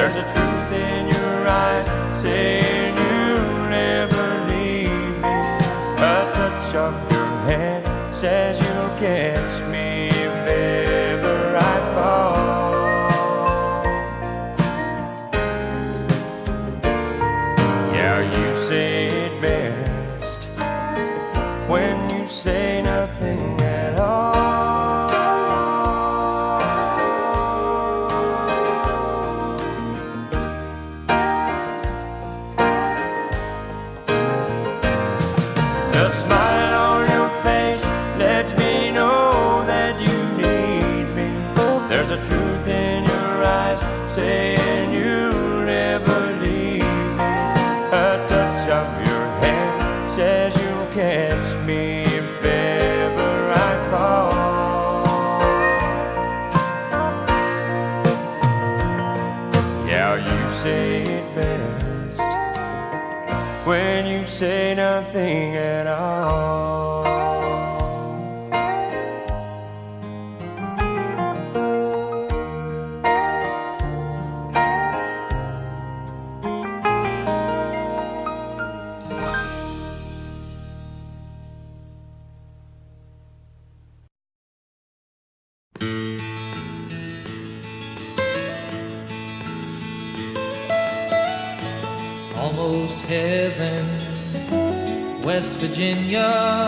There's a truth in your eyes. Say Virginia.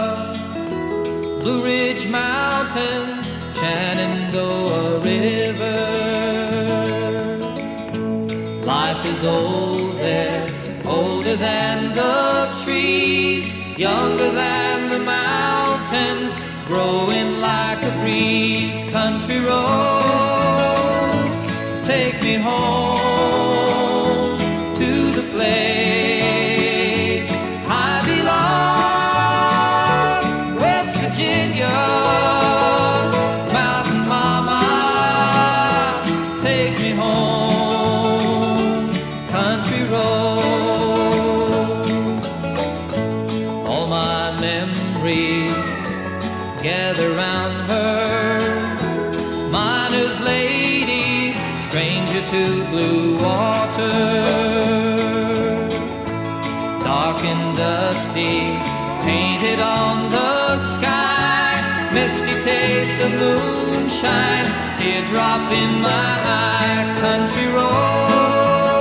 sunshine, teardrop in my eye, country road.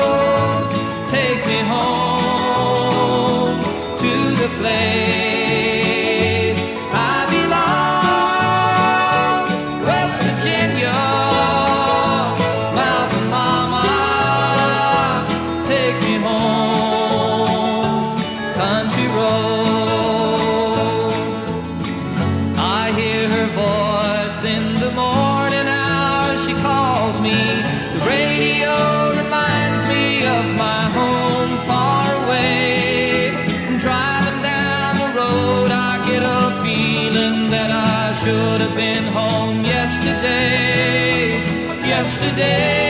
Take me home to the place. Today.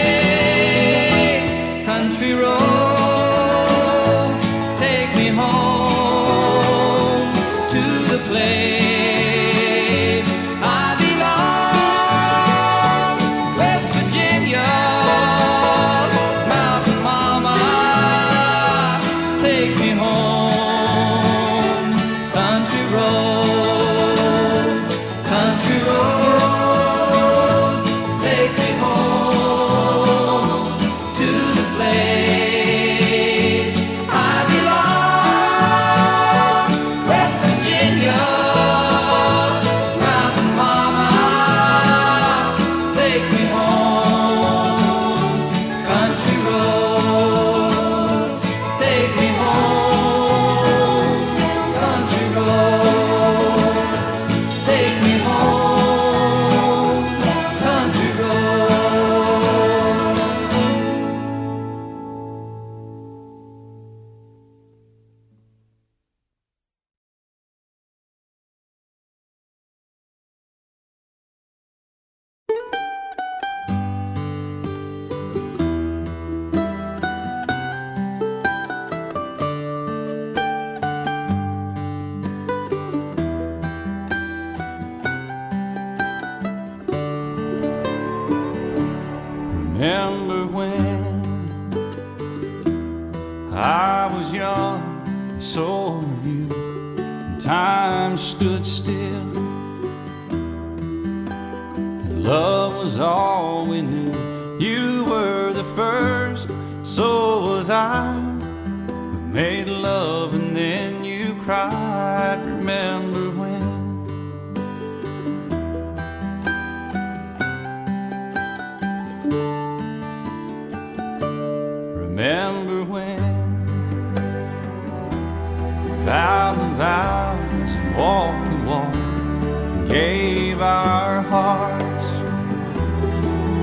Gave our hearts,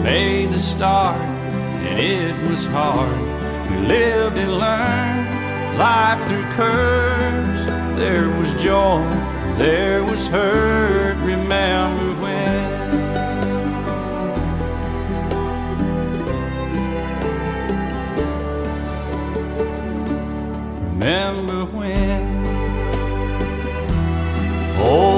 made the start, and it was hard. We lived and learned life through curves. There was joy, there was hurt. Remember when? Remember when old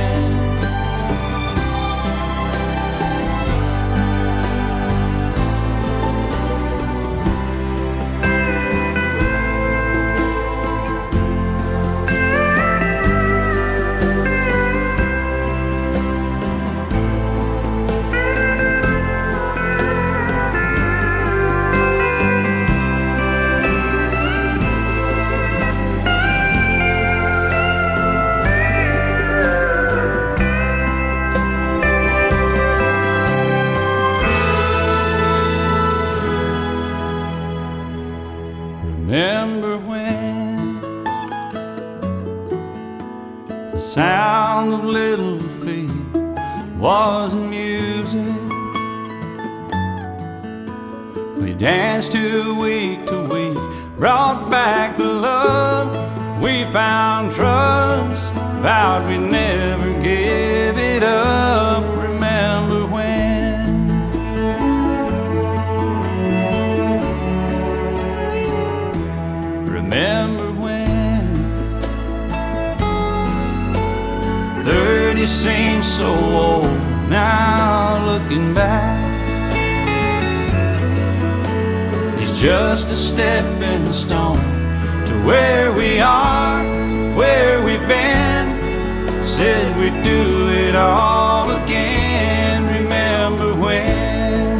Said we'd do it all again. Remember when?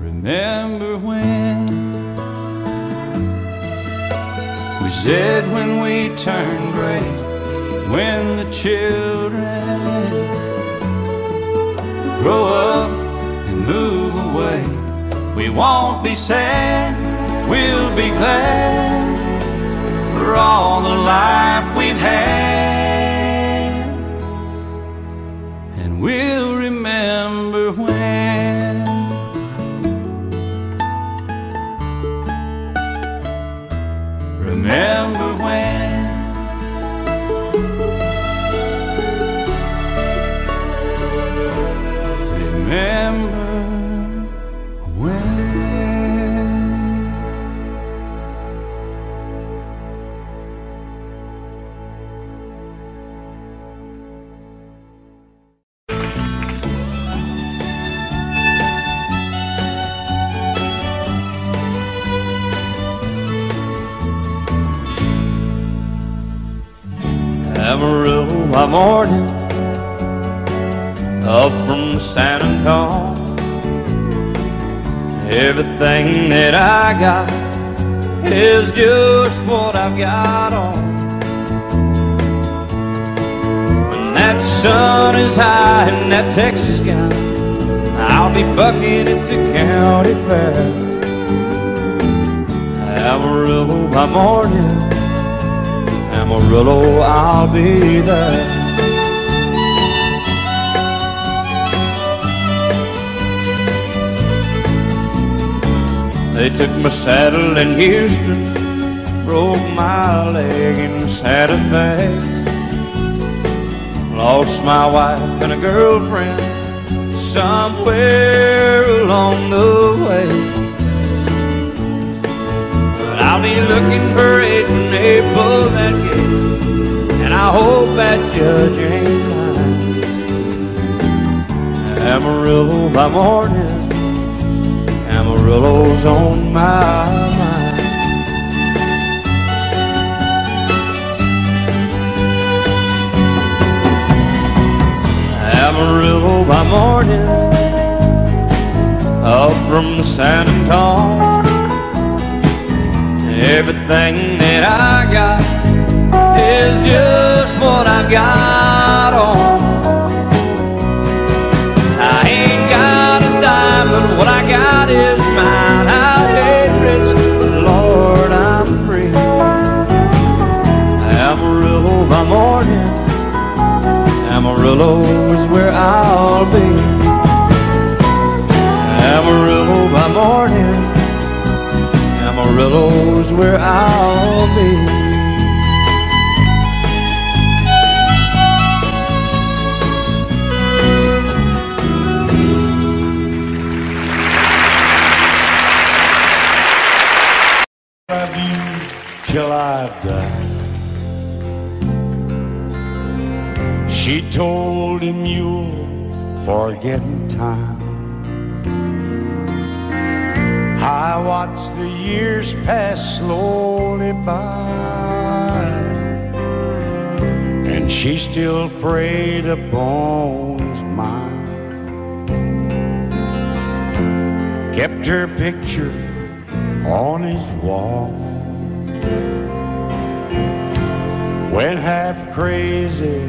Remember when? We said when we turned gray, when the children grow up We won't be sad, we'll be glad for all the life we've had. By morning, up from San Antonio. Everything that I got is just what I've got on. When that sun is high in that Texas sky, I'll be bucking into county fair. Amarillo by morning. Amarillo, I'll be there. They took my saddle in Houston, broke my leg in Santa Fe. Lost my wife and a girlfriend somewhere along the way. But I'll be looking for it they pull that I hope that judge ain't lying. Amarillo by morning, Amarillo's on my mind. Amarillo by morning, up from San Antonio. Everything that I got is just what I've got on. I ain't got a but what I got is mine. I ain't rich, but Lord, I'm free. Amarillo by morning, Amarillo is where I'll be. Amarillo by morning. Amarillo's where I'll be. Forget in time. I watched the years pass slowly by, and she still preyed upon his mind. Kept her picture on his wall. Went half crazy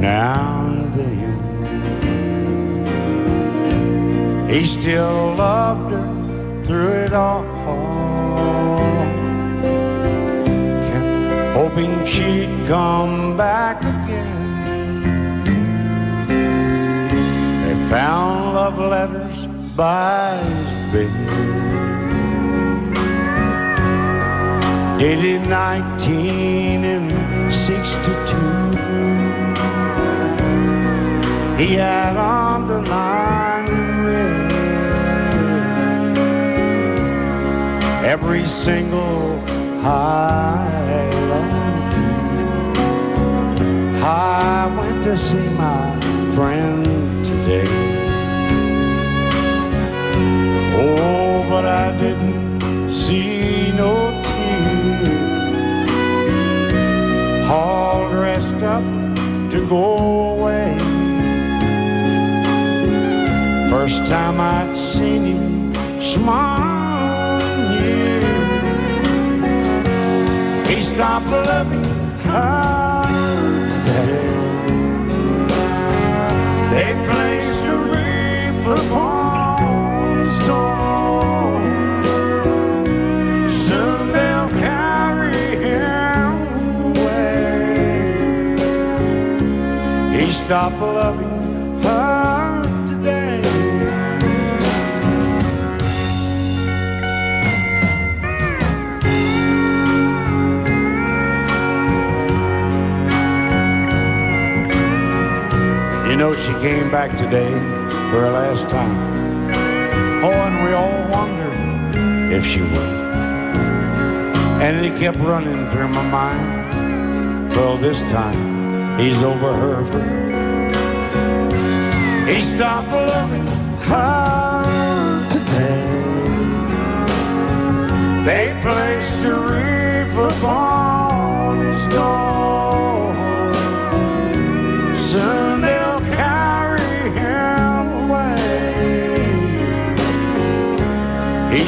now and then. He still loved her through it all. Kept hoping she'd come back again. They found love letters by his bed. dated 1962. He had underlined every single love. I went to see my friend today. Oh, but I didn't see no tears. All dressed up to go away. First time I'd seen him smile stop loving her. They placed a wreath upon his door. Soon they'll carry him away. He stopped loving know, she came back today for her last time. Oh, and we all wondered if she would. And it kept running through my mind. Well, this time he's over her. For... He stopped loving her today. They placed a wreath upon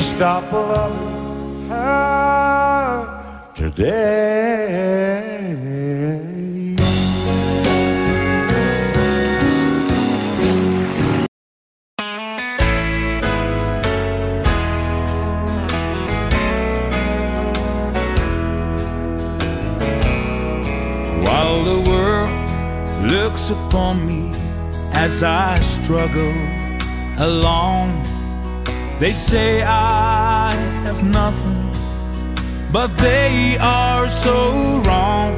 Stopped loving her today. While the world looks upon me as I struggle along, they say I have nothing, but they are so wrong.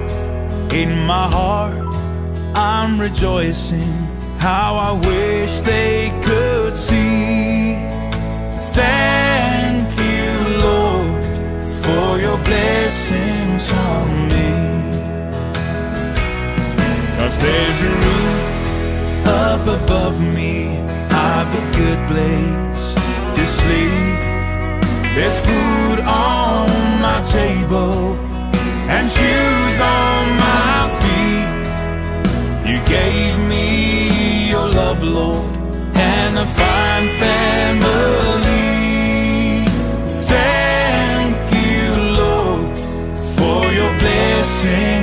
In my heart, I'm rejoicing how I wish they could see. Thank you, Lord, for your blessings on me. Cause there's a roof up above me. I've a good place to sleep. There's food on my table and shoes on my feet. You gave me your love, Lord, and a fine family. Thank you, Lord, for your blessings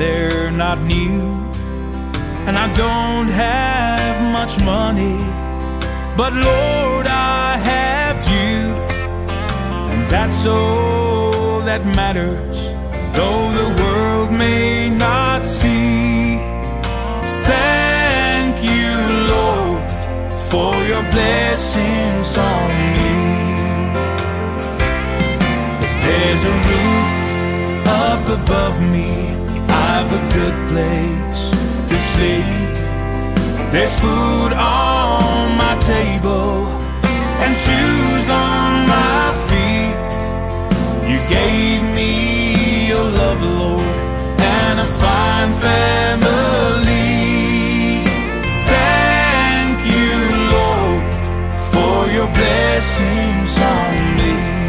they're not new. And I don't have much money, but Lord, I have you. And that's all that matters, though the world may not see. Thank you, Lord, for your blessings on me. There's a roof up above me. A good place to sleep. There's food on my table and shoes on my feet. You gave me your love, Lord, and a fine family. Thank you, Lord, for your blessings on me.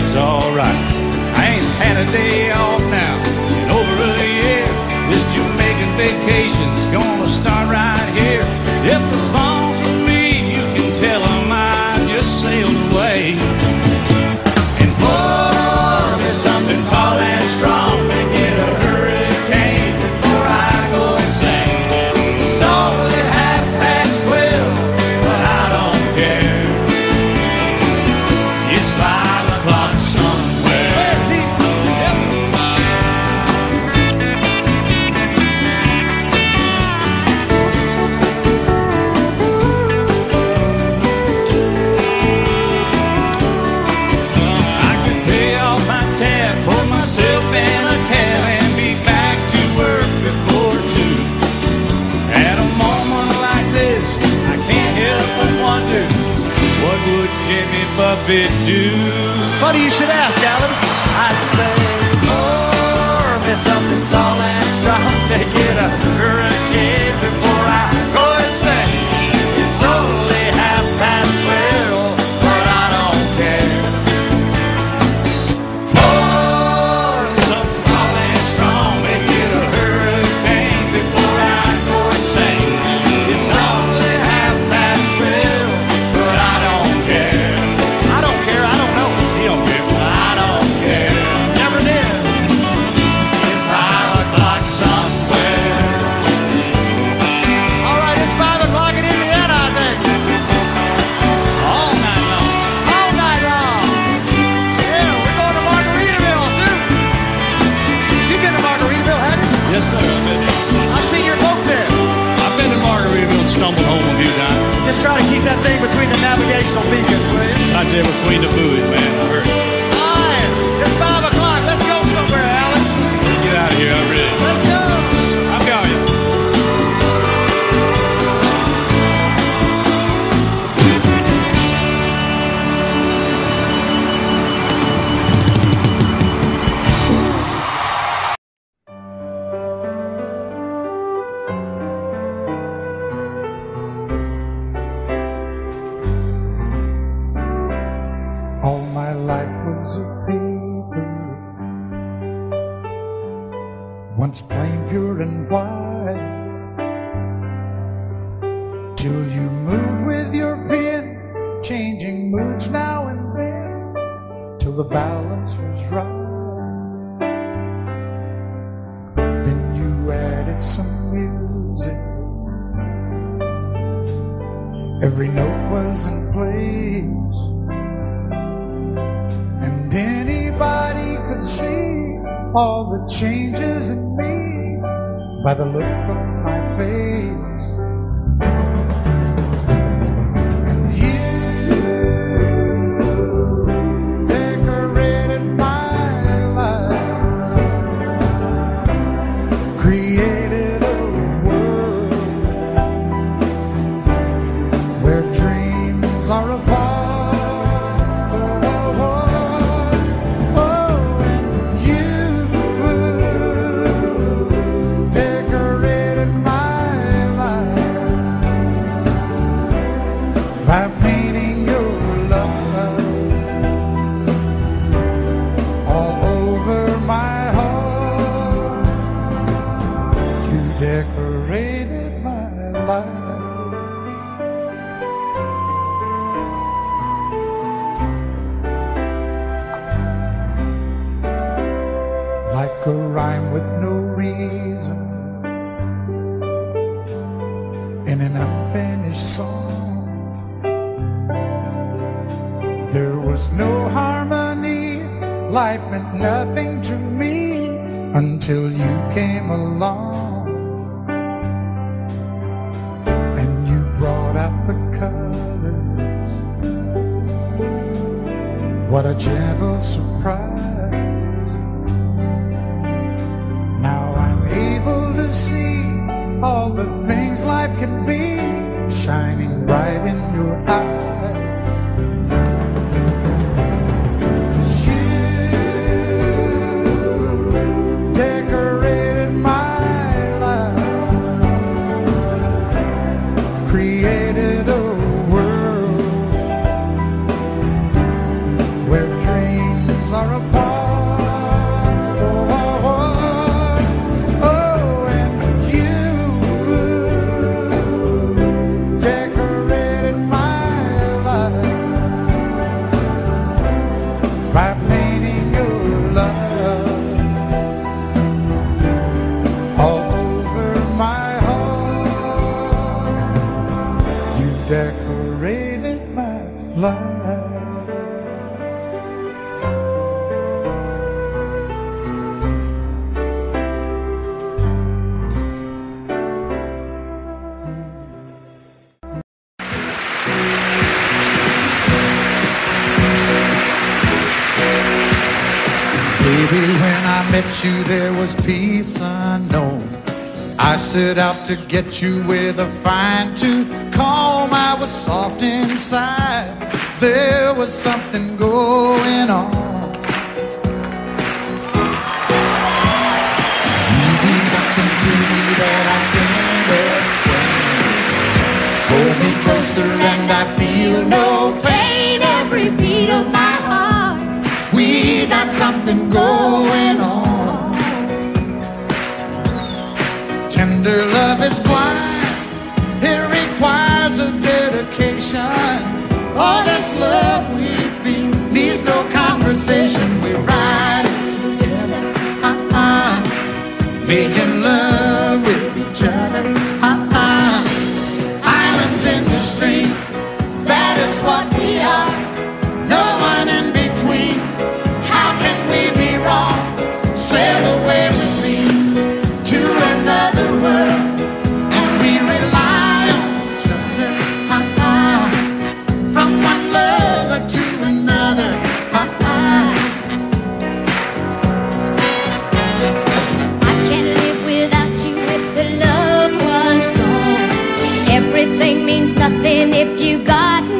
that's alright. I ain't had a day I between the navigational beacons, please. Between the buoys, man. Hurt. Fine. It's 5 o'clock. Let's go somewhere, Alan. Get out of here. I'm ready. Let's go. changes in me by the look on my face. Life meant nothing to me until you came along and you brought out the colors. What a gentle surprise. it out to get you with a fine tooth comb. I was soft inside. There was something going on. You do something to me that I can't explain. Hold me closer and I feel no pain. Every beat of my heart, we got something going on. Their love is blind, it requires a dedication. All this love we feel needs no conversation. We ride it together, uh-uh. making you got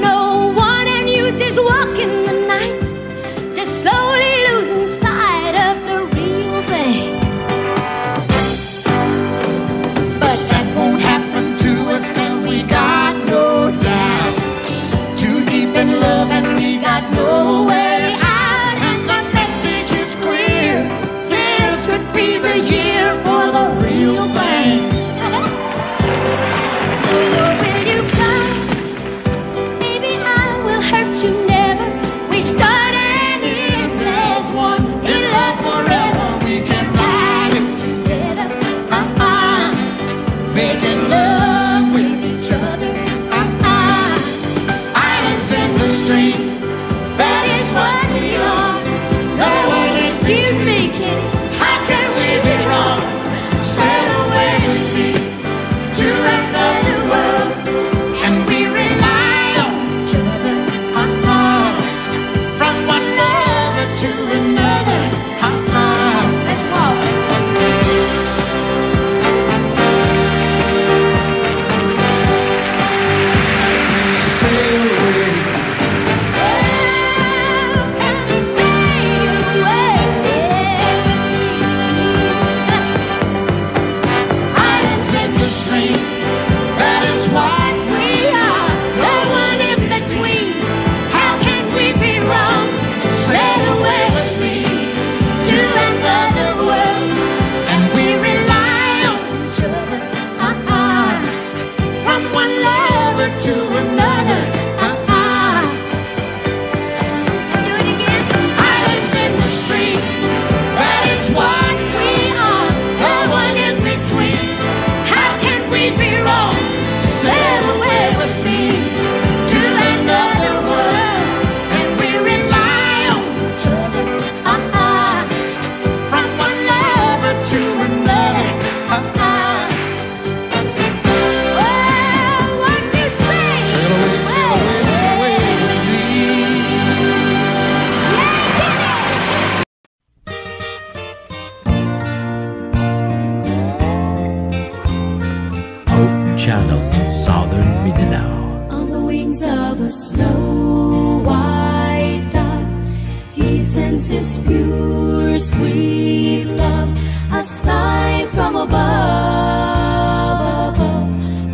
above,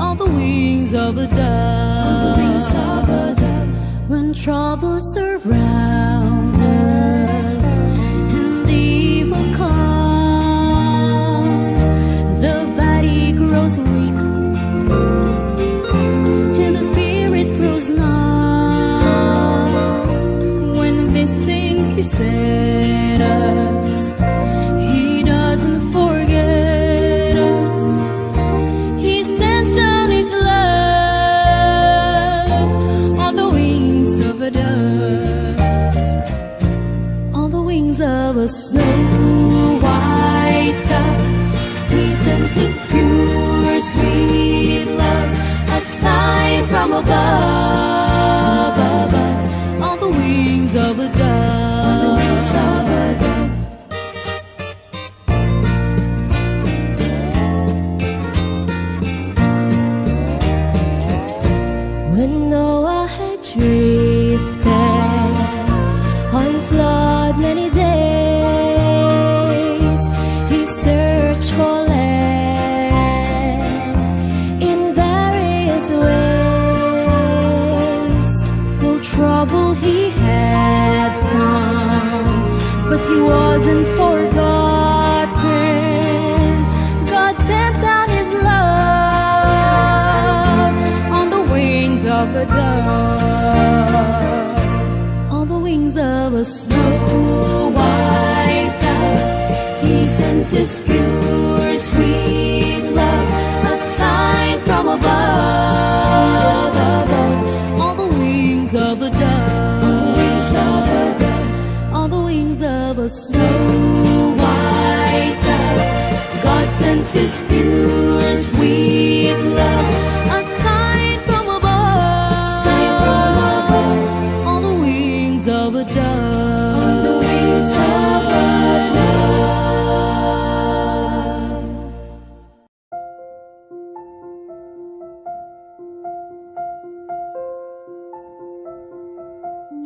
on the wings of a dove. When troubles surround. His pure, sweet love, a sign from above, above. The wings of a dove, wings of a dove, the wings of a snow white dove. God sends His pure, sweet love.